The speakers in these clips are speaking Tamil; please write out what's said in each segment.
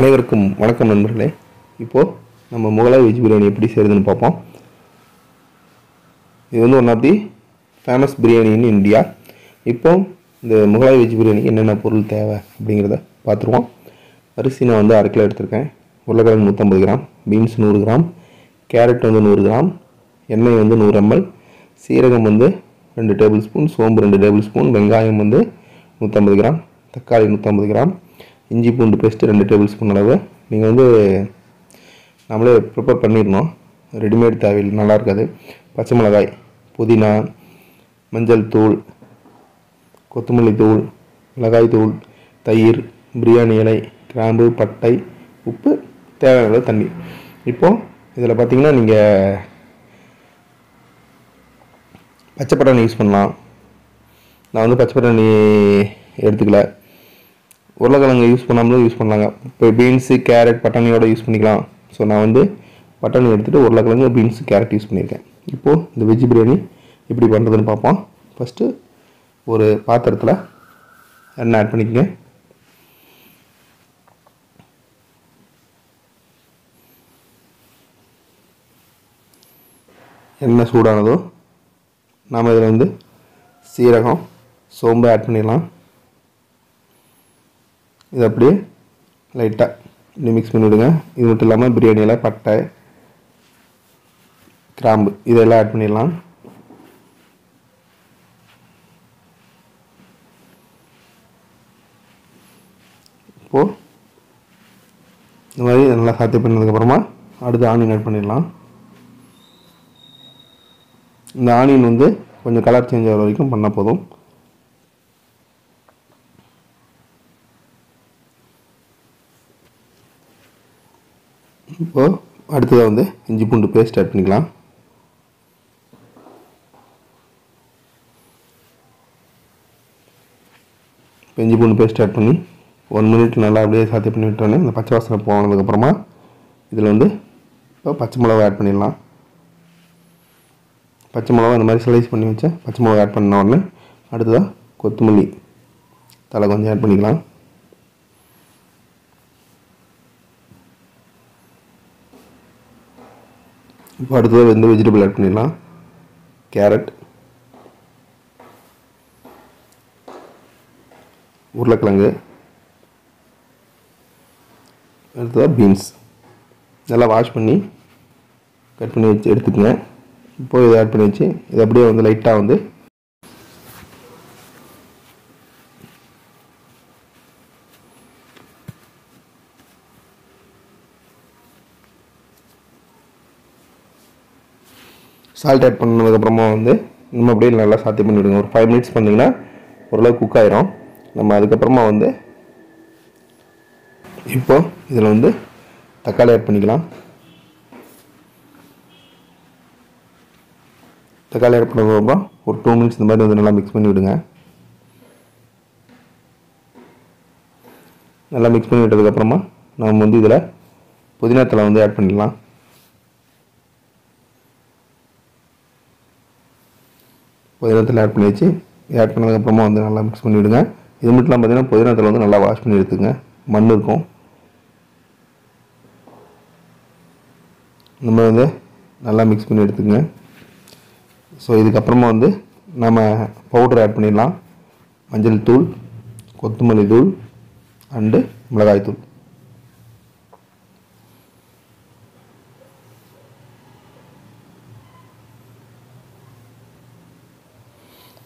அனைவருக்கும் வணக்கம் நண்பர்களே. இப்போது நம்ம முகலாய் வெஜ் பிரியாணி எப்படி செய்கிறதுன்னு பார்ப்போம். இது வந்து one of the famous biryani in India இப்போ இந்த முகலாய் வெஜ் பிரியாணி என்னென்ன பொருள் தேவை அப்படிங்கிறத பார்த்துருவோம். அரிசி நான் வந்து அரை கிலோ எடுத்திருக்கேன். உருளைக்கிழங்கு நூற்றம்பது கிராம் பீன்ஸ் நூறு கிராம் கேரட் வந்து நூறு கிராம் எண்ணெய் வந்து நூறு எம்எல் சீரகம் வந்து ரெண்டு டேபிள் ஸ்பூன் சோம்பு ரெண்டு டேபிள் ஸ்பூன் வெங்காயம் வந்து நூற்றம்பது கிராம் தக்காளி நூற்றம்பது கிராம் இஞ்சி பூண்டு பேஸ்ட்டு ரெண்டு டேபிள் ஸ்பூன் அளவு. நீங்கள் வந்து நம்மளே ப்ரிப்பேர் பண்ணிடணும். ரெடிமேட் தேவையில் நல்லா இருக்காது. பச்சை மிளகாய் புதினா மஞ்சள் தூள் கொத்தமல்லி தூள் மிளகாய் தூள் தயிர் பிரியாணி இலை கிராம்பு பட்டை உப்பு தேவையான அளவு தண்ணி. இப்போது இதில் பார்த்தீங்கன்னா நீங்கள் பச்சை பட்டாணி யூஸ் பண்ணலாம். நான் வந்து பச்சை பட்டாணி எடுத்துக்கல. உருளைக்கிழங்கு யூஸ் பண்ணாமலும் யூஸ் பண்ணலாங்க இப்போ பீன்ஸு கேரட் பட்டாணியோட யூஸ் பண்ணிக்கலாம். ஸோ நான் வந்து பட்டாணி எடுத்துகிட்டு உருளைக்கிழங்கு பீன்ஸு கேரட் யூஸ் பண்ணியிருக்கேன். இப்போது இந்த வெஜ் பிரியாணி எப்படி பண்ணுறதுன்னு பார்ப்போம். ஃபஸ்ட்டு ஒரு பாத்திரத்தில் எண்ணெய் ஆட் பண்ணிக்கங்க. எண்ணெய் சூடானதோ நாம் இதில் வந்து சீரகம் சோம்பு ஆட் பண்ணிடலாம். இது அப்படியே லைட்டாக இப்படி மிக்ஸ் பண்ணி விடுங்க இது மட்டும் இல்லாமல் பிரியாணியில் பட்டை கிராம்பு இதெல்லாம் ஆட் பண்ணிடலாம். இப்போது இந்த மாதிரி நல்லா சாத்தி பண்ணதுக்கப்புறமா அடுத்து ஆனியன் ஆட் பண்ணிடலாம். இந்த ஆனியன் வந்து கொஞ்சம் கலர் சேஞ்ச் ஆகிற வரைக்கும் பண்ணால் போதும். இப்போது அடுத்ததாக வந்து இஞ்சி பூண்டு பேஸ்ட் ஆட் பண்ணிக்கலாம். இப்போ இஞ்சி பூண்டு பேஸ்ட் ஆட் பண்ணி ஒன் மினிட் நல்லா அப்படியே சாத்தி பண்ணி விட்டோன்னே இந்த பச்சை வாசனை போனதுக்கப்புறமா இதில் வந்து இப்போ பச்சை மிளகா ஆட் பண்ணிடலாம். பச்சை மிளகா இந்த மாதிரி ஸ்லைஸ் பண்ணி வச்சேன். பச்சை மிளகா ஆட் பண்ண உடனே அடுத்ததாக கொத்தமல்லி. தலை கொஞ்சம் ஆட் பண்ணிக்கலாம். இப்போ அடுத்ததாக வந்து வெஜிடபிள் ஆட் பண்ணிடலாம். கேரட் உருளைக்கிழங்கு. அடுத்ததாக பீன்ஸ் நல்லா வாஷ் பண்ணி கட் பண்ணி வச்சு எடுத்துக்கங்க. இப்போது இதை ஆட் பண்ணி வச்சு இது அப்படியே வந்து லைட்டாக வந்து சால்ட் ஆட் பண்ணதுக்கப்புறமா வந்து நம்ம அப்படியே நல்லா சாத்தி பண்ணிவிடுங்க ஒரு ஃபைவ் மினிட்ஸ் பண்ணிங்கன்னா ஓரளவு குக் ஆயிரும். நம்ம அதுக்கப்புறமா வந்து இப்போது இதில் வந்து தக்காளி ஆட் பண்ணிக்கலாம். தக்காளி ஆட் பண்ணதுக்கப்புறம் ஒரு டூ மினிட்ஸ் இந்த மாதிரி வந்து நல்லா மிக்ஸ் பண்ணி விடுங்க. நல்லா மிக்ஸ் பண்ணி விட்டதுக்கப்புறமா நம்ம வந்து இதில் புதினா தலை வந்து ஆட் பண்ணிடலாம். புதினத்தில் ஆட் பண்ணி வச்சு ஆட் பண்ணதுக்கப்புறமா வந்து நல்லா மிக்ஸ் பண்ணிவிடுங்க இது மட்டும் இல்லாமல் பார்த்தீங்கன்னா புதினத்தில் வந்து நல்லா வாஷ் பண்ணி எடுத்துங்க. மண் இருக்கும். நம்ம வந்து நல்லா மிக்ஸ் பண்ணி எடுத்துக்கங்க ஸோ இதுக்கப்புறமா வந்து நம்ம பவுடர் ஆட் பண்ணிடலாம். மஞ்சள் தூள் கொத்தமல்லி தூள் அண்டு மிளகாய் தூள்.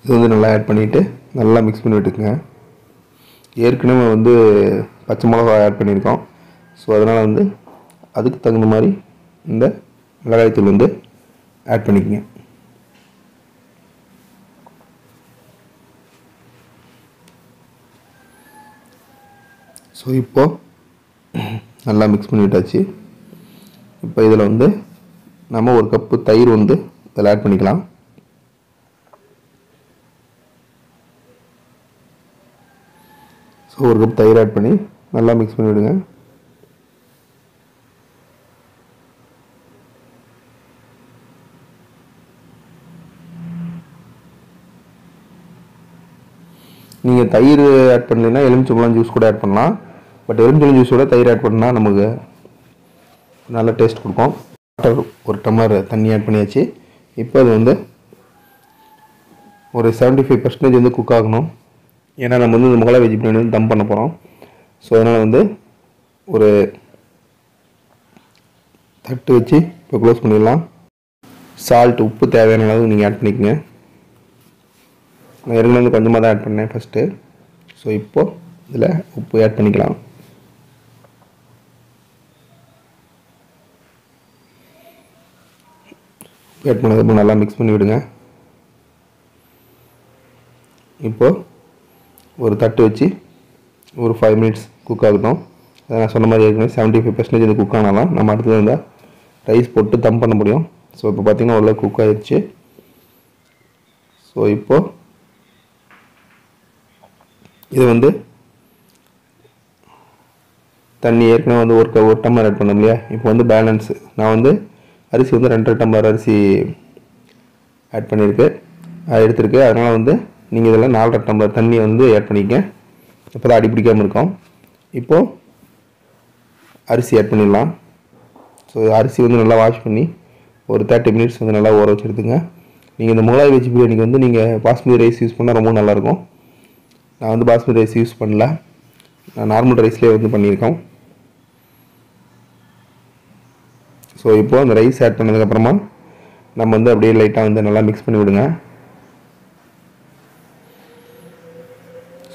இது வந்து நல்லா ஆட் பண்ணிவிட்டு நல்லா மிக்ஸ் பண்ணி விட்டுக்குங்க. ஏற்கனவே வந்து பச்சை மிளகா ஆட் பண்ணியிருக்கோம். ஸோ அதனால் வந்து அதுக்கு தகுந்த மாதிரி இந்த மிளகாய்த்தூள் வந்து ஆட் பண்ணிக்கங்க. ஸோ இப்போது நல்லா மிக்ஸ் பண்ணிவிட்டாச்சு இப்போ இதில் வந்து நம்ம ஒரு கப்பு தயிர் வந்து இதில் ஆட் பண்ணிக்கலாம். ஸோ ஒரு கப் தயிர் ஆட் பண்ணி நல்லா மிக்ஸ் பண்ணி விடுங்க. நீங்கள் தயிர் ஆட் பண்ணலைன்னா எலுமிச்சம்பழம் ஜூஸ் கூட ஆட் பண்ணலாம். பட் எலுமிச்சம் ஜூஸோட தயிர் ஆட் பண்ணால் நமக்கு நல்ல டேஸ்ட் கொடுக்கும். வாட்டர் ஒரு டம்ளர் தண்ணி ஆட் பண்ணியாச்சு. இப்போ அது வந்து ஒரு செவன்ட்டி ஃபைவ் பர்சன்டேஜ் வந்து குக் ஆகணும். ஏன்னா நம்ம வந்து இந்த முகலாய் வெஜ் பிரியாணி வந்து தம் பண்ண போகிறோம் ஸோ அதனால் வந்து ஒரு தட்டு வச்சு இப்போ க்ளோஸ் பண்ணிடலாம். சால்ட் உப்பு தேவையான அளவு நீங்கள் ஆட் பண்ணிக்கோங்க. நான் ஏற்கனவே வந்து கொஞ்சமாக தான் ஆட் பண்ணேன் ஃபஸ்ட்டு ஸோ இப்போது இதில் உப்பு ஆட் பண்ணிக்கலாம். ஆட் பண்ணதுக்கு நல்லா மிக்ஸ் பண்ணி விடுங்க இப்போது ஒரு தட்டு வச்சு ஒரு ஃபைவ் மினிட்ஸ் குக் ஆகட்டும். அதை நான் சொன்ன மாதிரி ஏற்கனவே செவன்ட்டி ஃபைவ் பர்சன்டேஜ் இது குக் ஆனாலும் நம்ம அடுத்தது வந்து ரைஸ் போட்டு தம் பண்ண முடியும். ஸோ இப்போ பார்த்தீங்கன்னா உள்ள குக் ஆகிடுச்சு ஸோ இப்போது இது வந்து தண்ணி ஏற்கனவே வந்து ஒரு ஒரு டம்ளர் ஆட் பண்ணோம் இல்லையா? இப்போ வந்து பேலன்ஸ் நான் வந்து அரிசி வந்து ரெண்டரை டம்ளர் அரிசி ஆட் பண்ணியிருக்கு. அது எடுத்திருக்கு. அதனால் வந்து நீங்கள் இதில் நாலரை டம்ளர் தண்ணி வந்து ஆட் பண்ணிக்க இப்போ தான் அடி பிடிக்காமல் இருக்கும். இப்போது அரிசி ஆட் பண்ணிடலாம். ஸோ அரிசி வந்து நல்லா வாஷ் பண்ணி ஒரு தேர்ட்டி மினிட்ஸ் வந்து நல்லா ஊற வச்சுருதுங்க நீங்கள் இந்த முகலாய் வெஜ் பிரியாணிக்கு வந்து நீங்கள் பாஸ்மதி ரைஸ் யூஸ் பண்ணால் ரொம்ப நல்லாயிருக்கும். நான் வந்து பாஸ்மதி ரைஸ் யூஸ் பண்ணல. நான் நார்மல் ரைஸ்லேயே வந்து பண்ணியிருக்கோம் ஸோ இப்போது அந்த ரைஸ் ஆட் பண்ணதுக்கப்புறமா நம்ம வந்து அப்படியே லைட்டாக வந்து நல்லா மிக்ஸ் பண்ணி விடுங்க.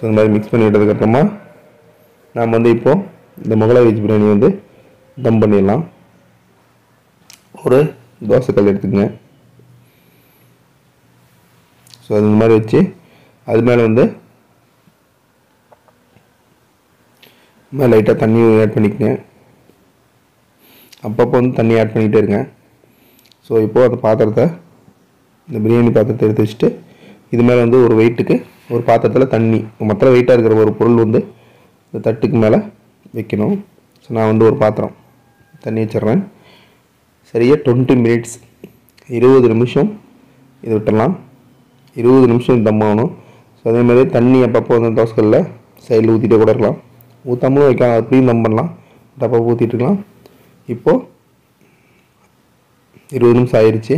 ஸோ இந்த மாதிரி மிக்ஸ் பண்ணி விட்டதுக்கப்புறமா நாம் வந்து இப்போது இந்த முகலாய் வெஜ் பிரியாணி வந்து தம் பண்ணிடலாம். ஒரு தோசைக்கல் எடுத்துக்கங்க. ஸோ அது இந்த மாதிரி வச்சு அது மேலே வந்து மேலே லைட்டாக தண்ணி ஆட் பண்ணிக்கங்க. அப்பப்போ வந்து தண்ணி ஆட் பண்ணிகிட்டே இருங்க. ஸோ இப்போது அந்த பாத்திரத்தை இந்த பிரியாணி பாத்திரத்தை எடுத்து வச்சுட்டு இது மேலே வந்து ஒரு வெயிட்டுக்கு ஒரு பாத்திரத்தில் தண்ணி. மொத்தம் வெயிட்டாக இருக்கிற ஒரு பொருள் வந்து இந்த தட்டுக்கு மேலே வைக்கணும். ஸோ நான் வந்து ஒரு பாத்திரம். தண்ணி வச்சிடுறேன். சரியாக டுவெண்ட்டி மினிட்ஸ் இருபது நிமிஷம் இது விட்டுடலாம். இருபது நிமிஷம் தம் ஆகணும். ஸோ அதே மாதிரி தண்ணி அப்பப்போ வந்து தோசைகளில் சைடில் ஊற்றிட்டே கூட இருக்கலாம். ஊற்றாமலும் வைக்கலாம். அப்படியும் தம் பண்ணலாம். பட் அப்பப்போ ஊற்றிட்டு இருக்கலாம். இப்போது இருபது நிமிஷம் ஆயிடுச்சு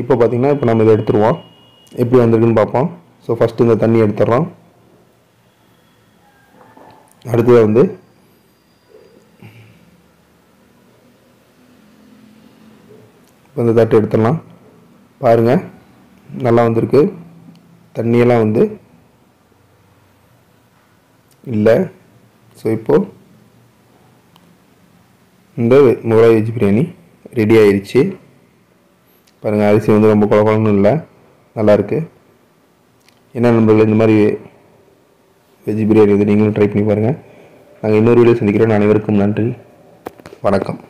இப்போ பார்த்திங்கன்னா இப்போ நம்ம இதை எடுத்துருவோம். எப்படி வந்திருக்குன்னு பார்ப்போம். ஸோ ஃபஸ்ட்டு இந்த தண்ணி எடுத்துடுறோம் அடுத்தது வந்து இப்போ இந்த தட்டு எடுத்துடலாம். பாருங்கள் நல்லா வந்திருக்கு. தண்ணியெல்லாம் வந்து இல்லை. ஸோ இப்போது இந்த முகலாய் வெஜ் பிரியாணி ரெடி ஆயிடுச்சு பாருங்கள் அரிசி வந்து ரொம்ப குழப்பம்னு இல்லை. நல்லாயிருக்கு. என்ன நண்பர்கள் இந்த மாதிரி வெஜ் பிரியாணி வந்து நீங்களும் ட்ரை பண்ணி பாருங்கள் நாங்கள் இன்னொரு வீடியோ சந்திக்கிறோம். அனைவருக்கும் நன்றி. வணக்கம்.